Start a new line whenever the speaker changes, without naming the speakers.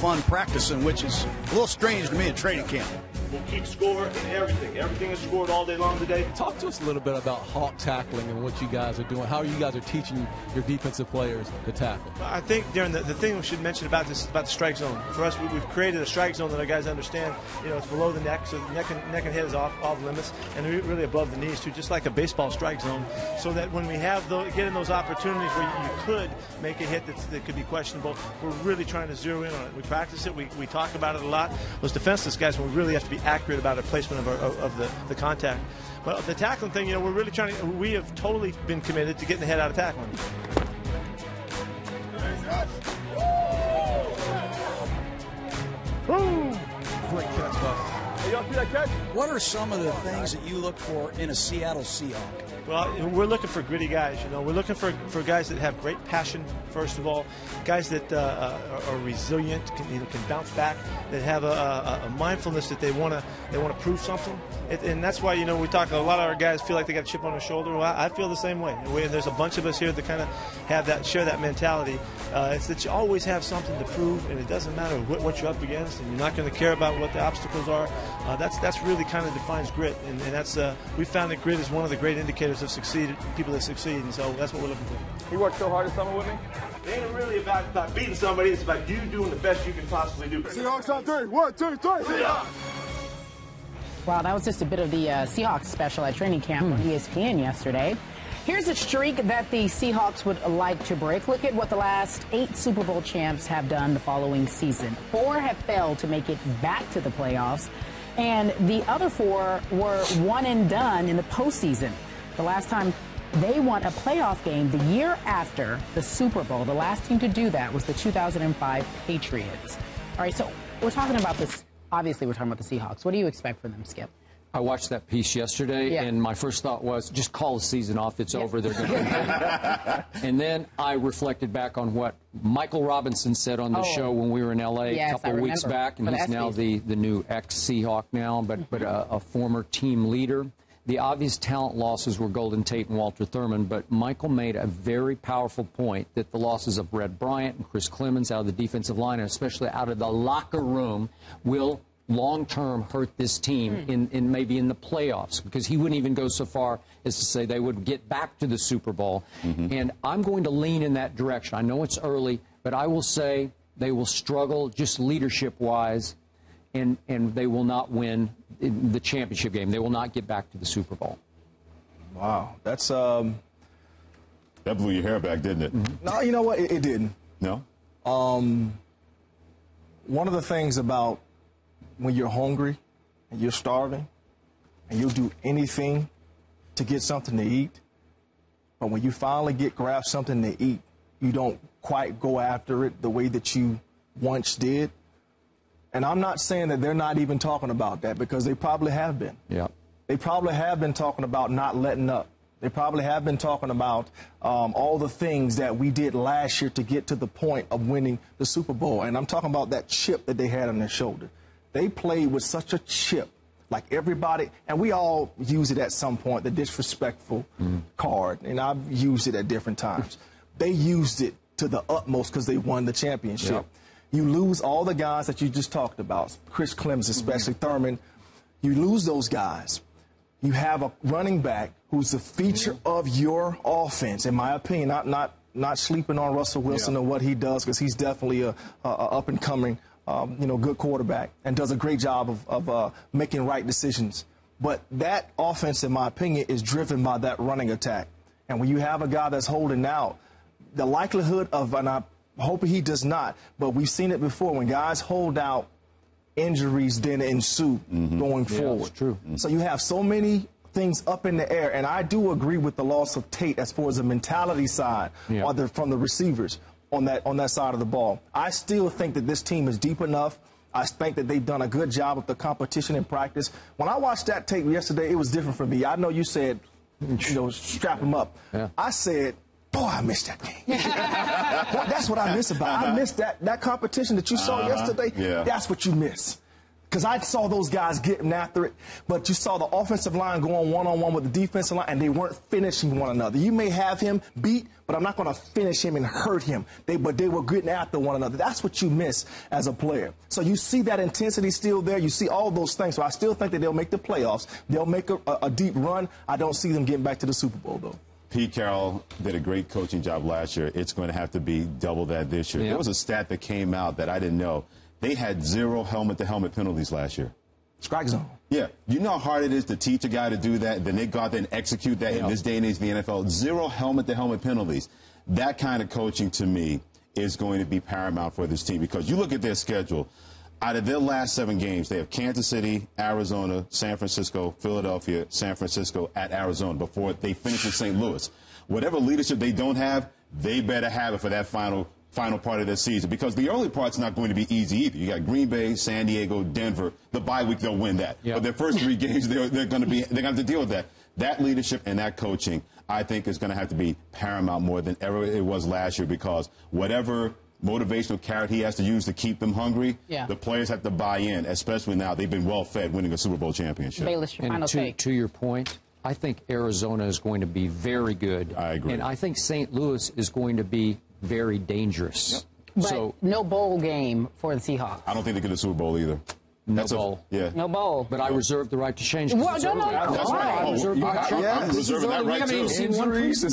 fun practicing, which is a little strange to me at training camp.
We'll keep score and everything. Everything is scored all day long today.
Talk to us a little bit about hawk tackling and what you guys are doing. How you guys are teaching your defensive players to tackle.
I think, Darren, the, the thing we should mention about this is about the strike zone. For us, we, have created a strike zone that our guys understand. You know, it's below the neck, so the neck and, neck and head is off, off limits, and really above the knees too, just like a baseball strike zone. So that when we have those, get in those opportunities where you, you could make a hit that could be questionable, we're really trying to zero in on it. We practice it. We, we talk about it a lot. Those defenseless guys, we really have to be accurate about the placement of, our, of the, the contact. But the tackling thing, you know, we're really trying to, we have totally been committed to getting the head out of tackling.
Hey, y'all see that catch?
What are some of the things that you look for in a Seattle Seahawk?
Well, we're looking for gritty guys. You know, we're looking for, for guys that have great passion. First of all, guys that uh, uh are, are, resilient, can, you know, can bounce back, that have a, a, a mindfulness that they want to they want to prove something. It, and that's why you know we talk. A lot of our guys feel like they got a chip on their shoulder. Well, I, I feel the same way. We, there's a bunch of us here that kind of have that share that mentality. Uh, it's that you always have something to prove, and it doesn't matter what, what you're up against, and you're not going to care about what the obstacles are. Uh, that's that's really kind of defines grit, and, and that's uh, we found that grit is one of the great indicators of succeed, people that succeed, and so that's what we're looking for.
He worked so hard this summer with me.
It ain't really about, about beating somebody. It's about you doing the best you can possibly do.
Seahawks on three. One, two, three. Seahawks.
Wow, that was just a bit of the uh, Seahawks special at training camp on ESPN yesterday. Here's a streak that the Seahawks would like to break. Look at what the last eight Super Bowl champs have done the following season. Four have failed to make it back to the playoffs, and the other four were one and done in the postseason. The last time they won a playoff game the year after the Super Bowl, the last team to do that was the 2005 Patriots. All right, so we're talking about this. Obviously, we're talking about the Seahawks. What do you expect from them, Skip?
I watched that piece yesterday, yeah. and my first thought was just call the season off. It's yeah. over. They're going to. and then I reflected back on what Michael Robinson said on the oh. show when we were in L.A.
Yes,
a couple of weeks back, and he's now the, the new ex Seahawk now, but but a, a former team leader. The obvious talent losses were Golden Tate and Walter Thurmond, but Michael made a very powerful point that the losses of Red Bryant and Chris Clemons out of the defensive line, and especially out of the locker room, will long term hurt this team mm. in, in maybe in the playoffs because he wouldn't even go so far as to say they would get back to the Super Bowl. Mm-hmm. And I'm going to lean in that direction. I know it's early, but I will say they will struggle just leadership wise and, and they will not win the championship game. They will not get back to the Super Bowl.
Wow. That's. Um...
That blew your hair back, didn't it?
Mm-hmm. No, you know what? It, it didn't.
No?
Um, one of the things about when you're hungry and you're starving and you'll do anything to get something to eat. But when you finally get grab something to eat, you don't quite go after it the way that you once did. And I'm not saying that they're not even talking about that because they probably have been.
Yeah.
They probably have been talking about not letting up. They probably have been talking about um, all the things that we did last year to get to the point of winning the Super Bowl. And I'm talking about that chip that they had on their shoulder. They played with such a chip, like everybody, and we all use it at some point, the disrespectful mm. card, and I've used it at different times. they used it to the utmost because they won the championship. Yep. You lose all the guys that you just talked about, Chris Clemons, especially mm-hmm. Thurmond. You lose those guys. You have a running back who's the feature mm-hmm. of your offense, in my opinion. Not not not sleeping on Russell Wilson and what he does because he's definitely a, a, a up and coming um, you know, good quarterback and does a great job of, of uh, making right decisions. But that offense, in my opinion, is driven by that running attack. And when you have a guy that's holding out, the likelihood of, and I'm hoping he does not, but we've seen it before, when guys hold out, injuries then ensue mm-hmm. going
yeah,
forward.
true. Mm-hmm.
So you have so many things up in the air, and I do agree with the loss of Tate as far as the mentality side yeah. or the, from the receivers on that on that side of the ball. I still think that this team is deep enough. I think that they've done a good job of the competition in practice. When I watched that tape yesterday, it was different for me. I know you said, you know, strap them up. Yeah. I said, boy, I missed that game. Boy, that's what I miss about. It. I missed that that competition that you saw uh-huh. yesterday.
Yeah.
That's what you miss. Because I saw those guys getting after it, but you saw the offensive line going one on one with the defensive line, and they weren't finishing one another. You may have him beat, but I'm not going to finish him and hurt him. They, but they were getting after one another. That's what you miss as a player. So you see that intensity still there. You see all those things. So I still think that they'll make the playoffs. They'll make a, a, a deep run. I don't see them getting back to the Super Bowl though.
Pete Carroll did a great coaching job last year. It's going to have to be double that this year.
Yeah.
There was a stat that came out that I didn't know. They had zero helmet-to-helmet penalties last year.
Strike zone.
Yeah, you know how hard it is to teach a guy to do that, then they go out there and execute that
Yeah.
in this day and age of the NFL. Zero helmet-to-helmet penalties. That kind of coaching, to me, is going to be paramount for this team because you look at their schedule. Out of their last seven games, they have Kansas City, Arizona, San Francisco, Philadelphia, San Francisco at Arizona before they finish in St. Louis. Whatever leadership they don't have, they better have it for that final final part of the season because the early part's not going to be easy either. You got Green Bay, San Diego, Denver. The bye week they'll win that,
Yeah.
but their first three games they're, they're going to be they're going to have to deal with that. That leadership and that coaching, I think, is going to have to be paramount more than ever it was last year because whatever motivational carrot he has to use to keep them hungry,
Yeah.
the players have to buy in, especially now they've been well fed winning a Super Bowl championship.
Bayless, your
And
final
to,
take.
to your point, I think Arizona is going to be very good.
I agree.
And I think St. Louis is going to be very dangerous.
But
So,
no bowl game for the Seahawks.
I don't think they get a Super Bowl either.
no
That's a-
bowl.
yeah.
No bowl.
But I reserve the right to change.
Well,
it's
no, no,
early.
no.
That's right.
I reserve
you-
the right.
I'm
Yeah.
I'm
This is
reserving that.
We
right
haven't
too.
even seen one
Injuries